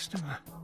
a customer. Well,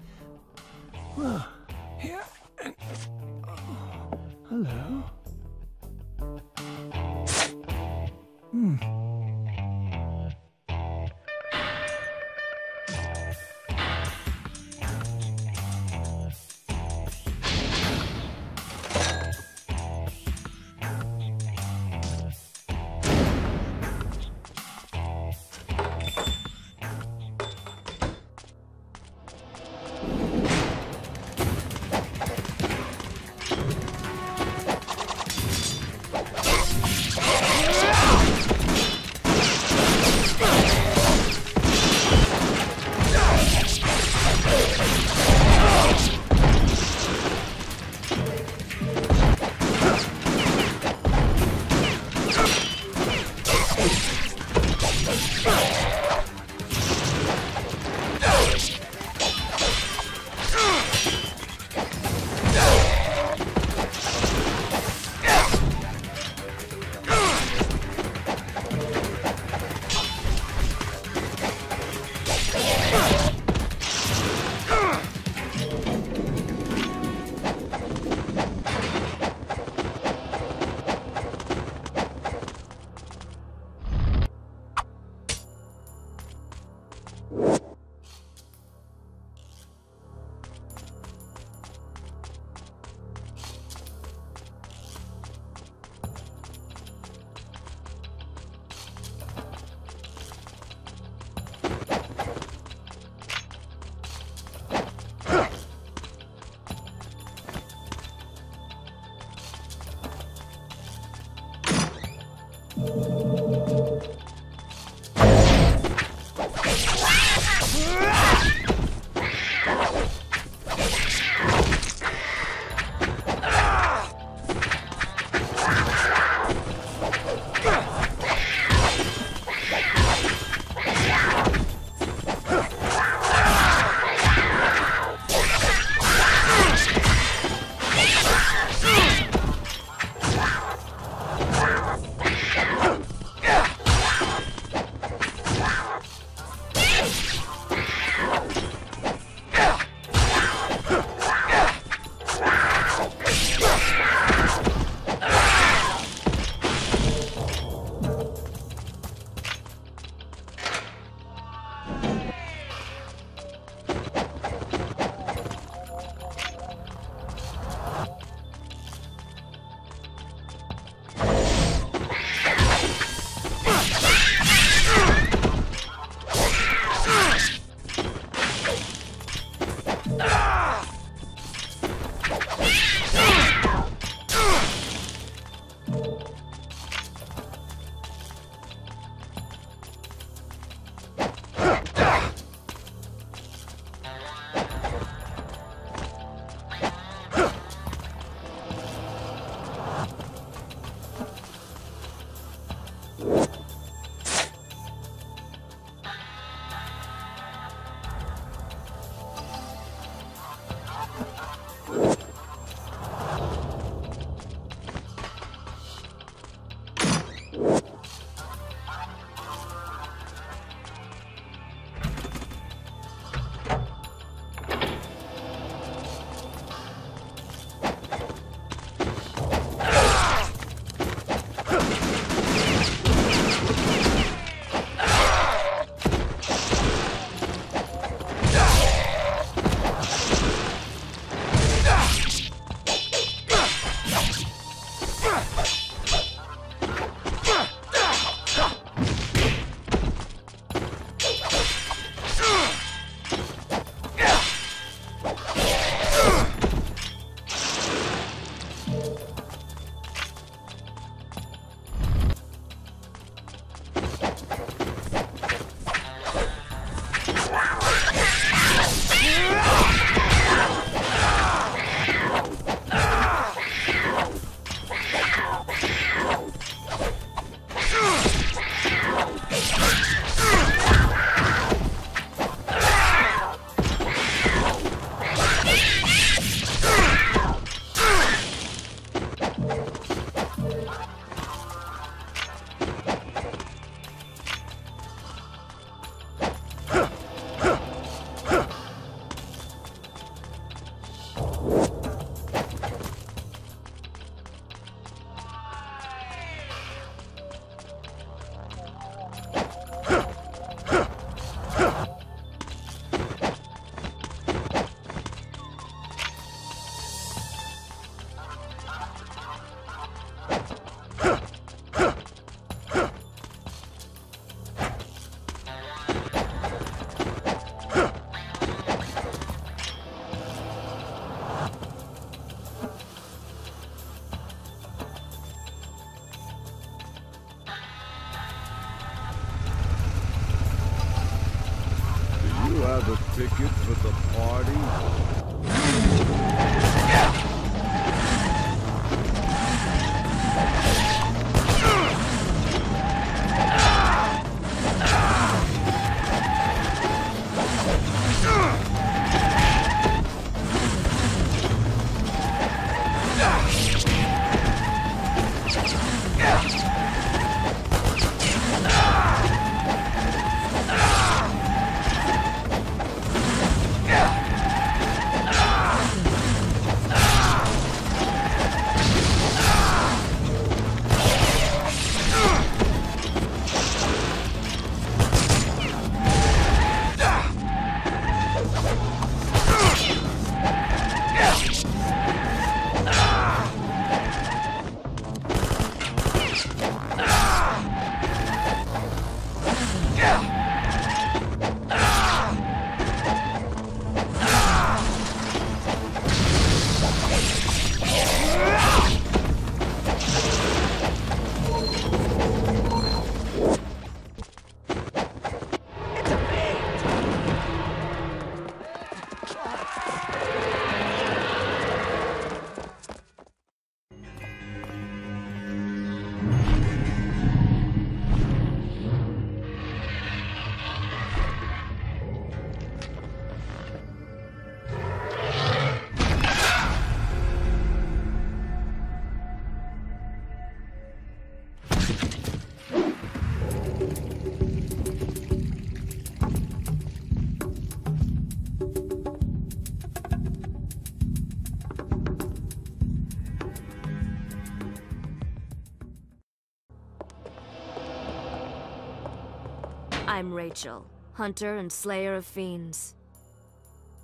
I'm Rachel, hunter and slayer of fiends.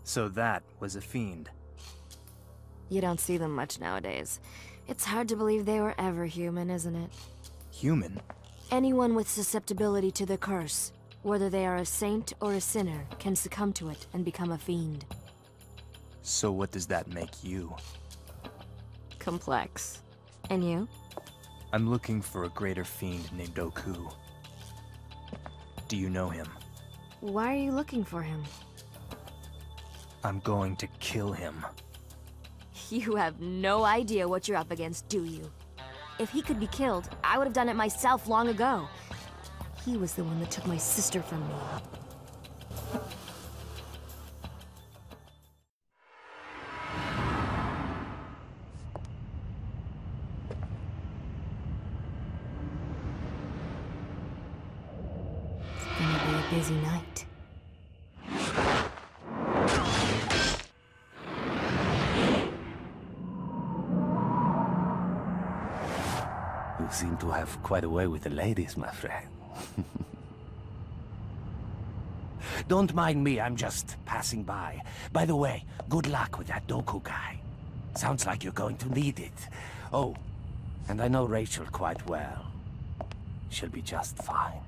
So that was a fiend. You don't see them much nowadays. It's hard to believe they were ever human, isn't it? Human? Anyone with susceptibility to the curse, whether they are a saint or a sinner, can succumb to it and become a fiend. So what does that make you? Complex. And you? I'm looking for a greater fiend named Doku. Do you know him? Why are you looking for him? I'm going to kill him. You have no idea what you're up against, do you? If he could be killed, I would have done it myself long ago. He was the one that took my sister from me. Seem to have quite a way with the ladies, my friend. Don't mind me, I'm just passing by. By the way, good luck with that Doku guy. Sounds like you're going to need it. Oh, and I know Rachel quite well. She'll be just fine.